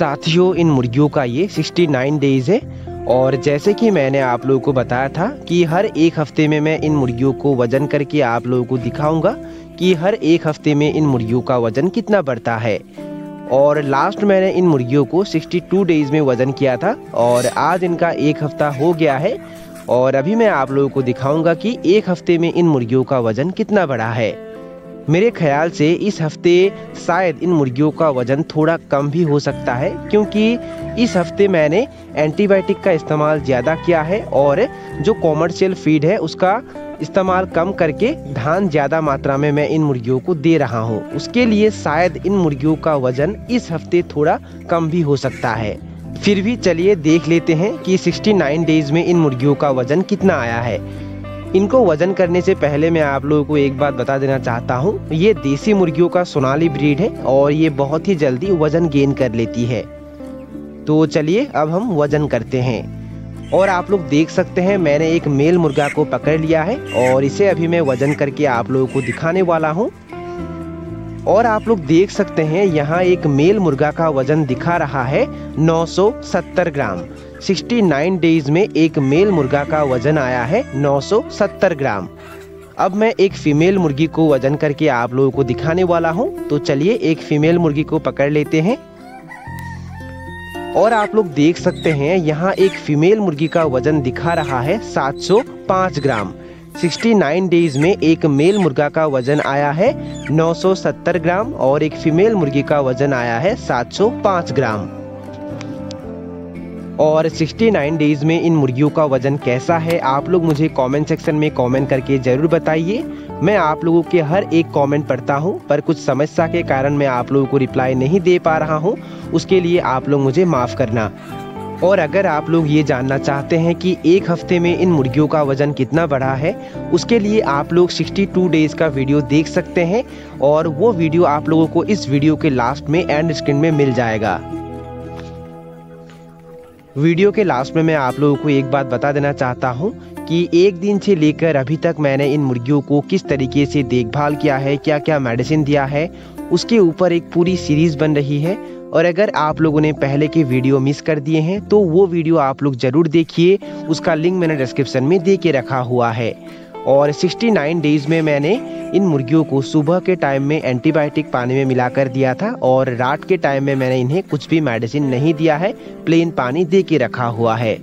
साथियों, इन मुर्गियों का ये 69 डेज़ है। और जैसे कि मैंने आप लोगों को बताया था कि हर एक हफ़्ते में मैं इन मुर्गियों को वज़न करके आप लोगों को दिखाऊँगा कि हर एक हफ़्ते में इन मुर्गियों का वज़न कितना बढ़ता है। और लास्ट मैंने इन मुर्गियों को 62 डेज़ में वज़न किया था और आज इनका एक हफ़्ता हो गया है। और अभी मैं आप लोगों को दिखाऊँगा कि एक हफ़्ते में इन मुर्गियों का वज़न कितना बढ़ा है। मेरे ख्याल से इस हफ़्ते शायद इन मुर्गियों का वज़न थोड़ा कम भी हो सकता है, क्योंकि इस हफ़्ते मैंने एंटीबायोटिक का इस्तेमाल ज़्यादा किया है और जो कॉमर्शियल फ़ीड है उसका इस्तेमाल कम करके धान ज़्यादा मात्रा में मैं इन मुर्गियों को दे रहा हूँ। उसके लिए शायद इन मुर्गियों का वज़न इस हफ़्ते थोड़ा कम भी हो सकता है। फिर भी चलिए देख लेते हैं कि 69 डेज़ में इन मुर्गियों का वज़न कितना आया है। इनको वज़न करने से पहले मैं आप लोगों को एक बात बता देना चाहता हूँ। ये देसी मुर्गियों का सोनाली ब्रीड है और ये बहुत ही जल्दी वज़न गेन कर लेती है। तो चलिए, अब हम वज़न करते हैं। और आप लोग देख सकते हैं, मैंने एक मेल मुर्गा को पकड़ लिया है और इसे अभी मैं वज़न करके आप लोगों को दिखाने वाला हूँ। और आप लोग देख सकते हैं, यहाँ एक मेल मुर्गा का वज़न दिखा रहा है 970 ग्राम। 69 डेज़ में एक मेल मुर्गा का वज़न आया है 970 ग्राम। अब मैं एक फीमेल मुर्गी को वज़न करके आप लोगों को दिखाने वाला हूँ तो चलिए एक फीमेल मुर्गी को पकड़ लेते हैं। और आप लोग देख सकते हैं, यहाँ एक फीमेल मुर्गी का वज़न दिखा रहा है 705 ग्राम। 69 डेज़ में एक मेल मुर्गा का वज़न आया है 970 ग्राम और एक फीमेल मुर्गी का वज़न आया है 705 ग्राम। और 69 डेज़ में इन मुर्गियों का वज़न कैसा है, आप लोग मुझे कमेंट सेक्शन में कमेंट करके ज़रूर बताइए। मैं आप लोगों के हर एक कमेंट पढ़ता हूँ, पर कुछ समस्या के कारण मैं आप लोगों को रिप्लाई नहीं दे पा रहा हूँ। उसके लिए आप लोग मुझे माफ़ करना। और अगर आप लोग ये जानना चाहते हैं कि एक हफ़्ते में इन मुर्गियों का वज़न कितना बढ़ा है, उसके लिए आप लोग 62 डेज़ का वीडियो देख सकते हैं और वो वीडियो आप लोगों को इस वीडियो के लास्ट में एंड स्क्रीन में मिल जाएगा। वीडियो के लास्ट में मैं आप लोगों को एक बात बता देना चाहता हूँ कि एक दिन से लेकर अभी तक मैंने इन मुर्गियों को किस तरीके से देखभाल किया है क्या क्या मेडिसिन दिया है उसके ऊपर एक पूरी सीरीज़ बन रही है। और अगर आप लोगों ने पहले के वीडियो मिस कर दिए हैं तो वो वीडियो आप लोग ज़रूर देखिए। उसका लिंक मैंने डिस्क्रिप्शन में दे के रखा हुआ है। और 69 डेज़ में मैंने इन मुर्गियों को सुबह के टाइम में एंटीबायोटिक पानी में मिला कर दिया था और रात के टाइम में मैंने इन्हें कुछ भी मेडिसिन नहीं दिया है प्लेन पानी दे के रखा हुआ है।